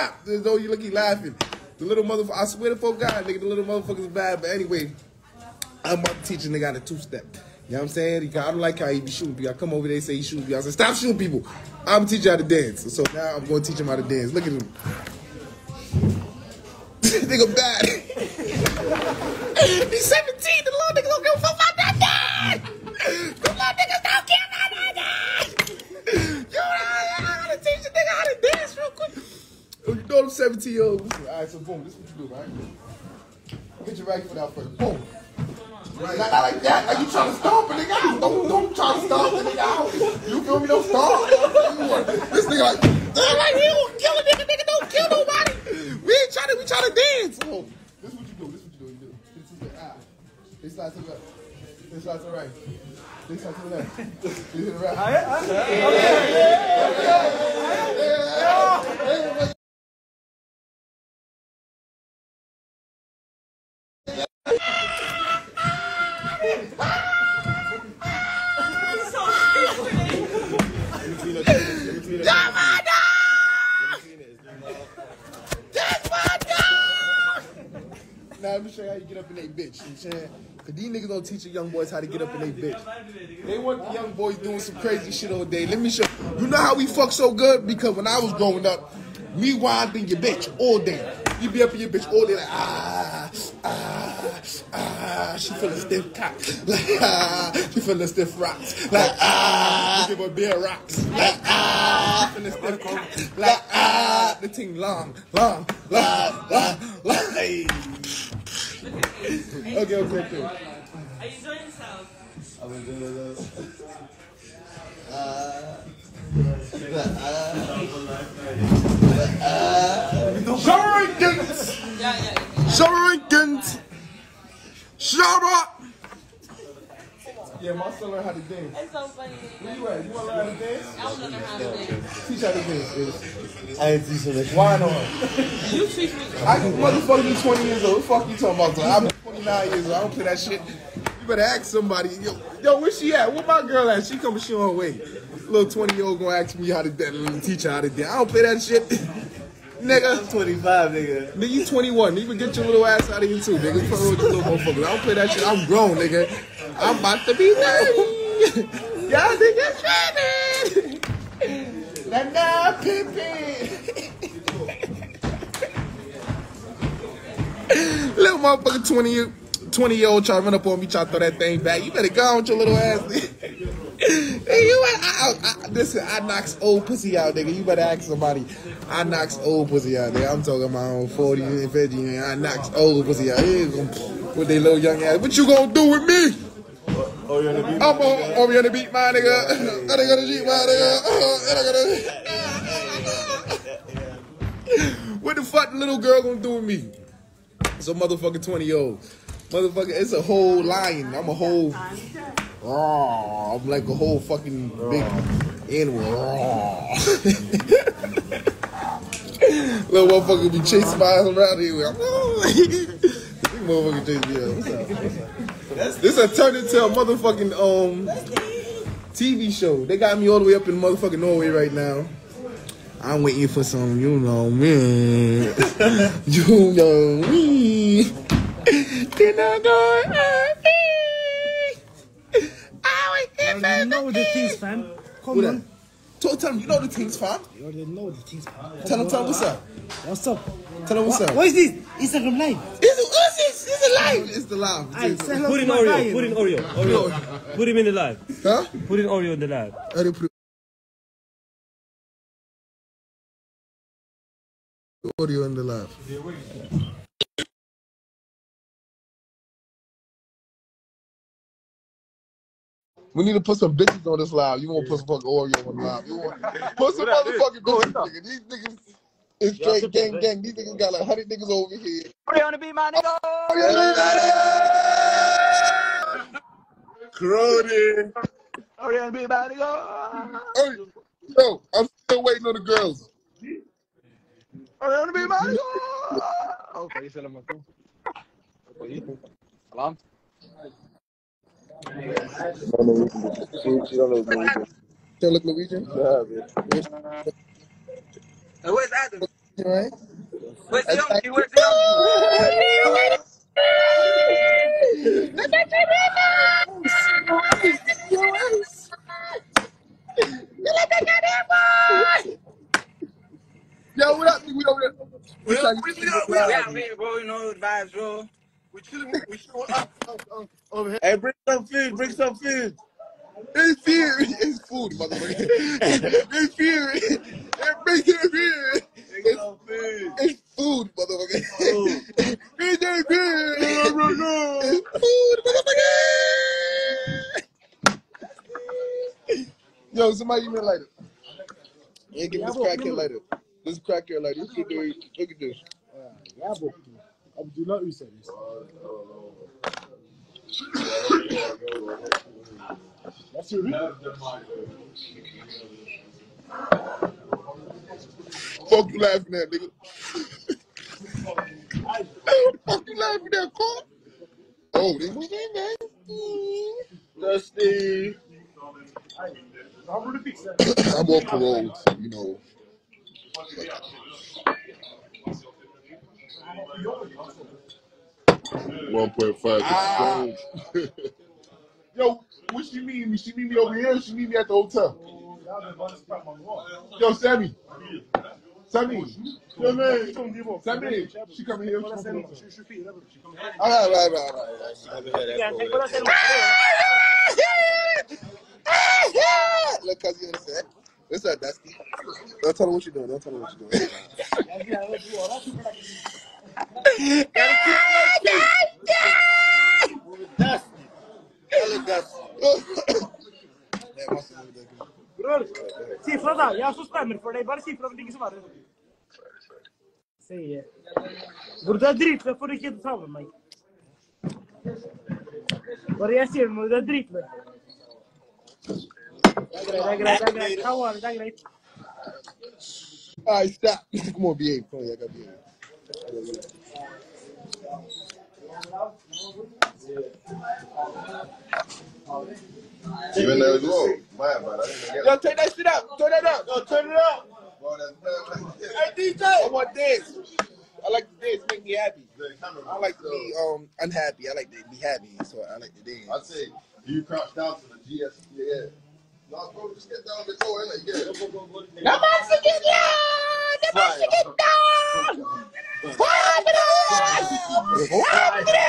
rap. There's no you look he laughing. The little motherfucker, I swear to God, nigga, the little motherfucker's bad. But anyway, I'm about to teach a nigga how to two step. You know what I'm saying? I don't like how he be shooting people. I come over there and say he shooting people. I say, stop shooting people. I'm gonna teach you how to dance. So now I'm going to teach him how to dance. Look at him. nigga bad. 17. The you know I'm 17 years old. All right, so boom, this is what you do, right? Get your right foot out first. Boom. Right, not, not like that. Like you trying to stomp a nigga out. Don't, don't try to stomp the nigga out. You feel me? Don't stomp. This nigga like, "Uh, like he don't kill a nigga. Nigga don't kill nobody. We ain't trying to, we trying to dance. Oh, this is what you do. This is what you do. You do. This is the ah. This side to the left. This side to the right. This side to the left. This to the right. That's That's my dog! Now let me show you how you get up in that bitch. You know what I'm? Cause these niggas don't teach the young boys how to get up in their bitch. They want the young boys doing some crazy shit all day. Let me show you. know how we fuck so good? Because when I was growing up, me winding your bitch all day. You be up in your bitch all day like ah ah ah. She feeling stiff cock like ah. She feeling stiff rocks like ah. Give her bare rocks like ah. She feeling stiff cock like ah. The thing long, long, long, long, long. Okay, okay, okay. Are you enjoying yourself? Shurinkins! Shut up! Yeah, my son learned how to dance. It's so funny. Where you at? You want to learn how to dance? I don't know how to dance. Teach how to dance. I ain't teaching that. Why not? You teach me. I can motherfucker be 20 years old. What the fuck you talking about? son? I'm 29 years old. I don't play that shit. You better ask somebody. Yo, yo where she at? Where my girl at? She coming, she on her way. Little 20 year old gonna ask me how to dance, teach her how to dance. I don't play that shit. Nigga. I'm 25, nigga. Nigga, you 21. You can get your little ass out of here too, nigga. Fuck with you little motherfuckers. I don't play that shit. I'm grown, nigga. I'm about to be 30. Y'all niggas ready. Nah, nah, pimpin'. little motherfucker 20 year, 20 year old try to run up on me, try to throw that thing back. You better go on with your little ass. Hey, you, I, I, I, listen, I knocks old pussy out, nigga. You better ask somebody. I knocks old pussy out, there. I'm talking about on 40 and 50. and I knocks old pussy out. Here, with they little young ass. What you gonna do with me? Oh, you're gonna be. I'm on, I'm gonna beat my nigga. I gonna beat my nigga. Uh, And I gonna. What the fuck the little girl gonna do with me? It's a motherfucking 20 year old. Motherfucker, it's a whole lion. I'm a whole. Raw. I'm like a whole fucking big animal. Raw. little motherfucker be chasing my ass around here. I'm, This motherfucker chase me out. What's up? What's up? This a turned into a motherfucking um TV show. They got me all the way up in motherfucking Norway right now. I'm waiting for some, you know me. you know me. Then I go. I wait You know the things, fam. Come on. That? Tell, tell him, you know the things, fam. You already know the things, fam. Tell him, tell him what's up. What's up? Tell him what's What, up. what is this? Instagram live. It's, it's, it's, it's a live. It's the live. I It's a- Put to in my Oreo. guy. Put in Oreo. Oreo. Put him in the live. Huh? Put in Oreo in the live. I didn't put the audio in the live. We need to put some bitches on this live. You want to put some fucking Oreo on the live. You want put some motherfucking bitches, nigga. These niggas is straight gang gang. These niggas got like 100 niggas over here. Are you gonna be my nigga? Are you gonna be my nigga? Crony. Are you gonna be my nigga? Hey, yo, I'm still waiting on the girls. She, she don't know Norwegian. Tell look Norwegian. Yeah, bitch. Where's Adam? Right? Where's the Where's the young Yo, what up? nigga? We over there. We We get out you live. here, bro. You know the vibes, bro. We chilling. We chilling up, up, up, over here. Hey, bring some food. Bring some food. It's fear. It's food, motherfucker. it's fear. It's bring it fear. Bring some food. it's food, motherfucker. Food. It's that fear. It's food, motherfucker. Yo, somebody give me a lighter. Yeah, give me this crackhead lighter. This crackhead lighter. Look at this. Look at this. Ya bu. Abdullah Hüseyin. That's your real. Fuck you laughing at, nigga. Fuck you laughing at, Carl. Oh, they moving nasty. Dusty. I'm on parole, so, you know. One point five. Ah. Yo, what she mean? She meet me over here. Or she meet me at the hotel. Yo, Sammy. Sammy. Sammy. Sammy. She coming here. She coming here. All right, all right, all right, all right. She coming here. That's cool. Look, cuz you understand. What's up, Dusty? Don't tell her what you're doing. Don't tell her what you're doing. Siffra da. Jeg også stemmer for deg. Bare si fra om du ikke svarer. Sier. Bror, du er dritløs for ikke å ta med meg. Bare jeg sier noe, du er dritløs. Det er greit, det er greit. det er greit. Det. Come on, behave. Come on, y'all behave. Even there as well. My bad. I didn't get Yo, take that shit out. Throw that out. Yo, turn it up. Bro, that's bad. Hey, DJ. I want dance. I like to dance. Make me happy. I like to be um unhappy. I like to be happy, so I like to dance. I'd say you crouch down to the GS. Yeah. No, bro, just get down the door and like, yeah. Come on, sing it down. Come on, sing it down. Five minutes. Five minutes.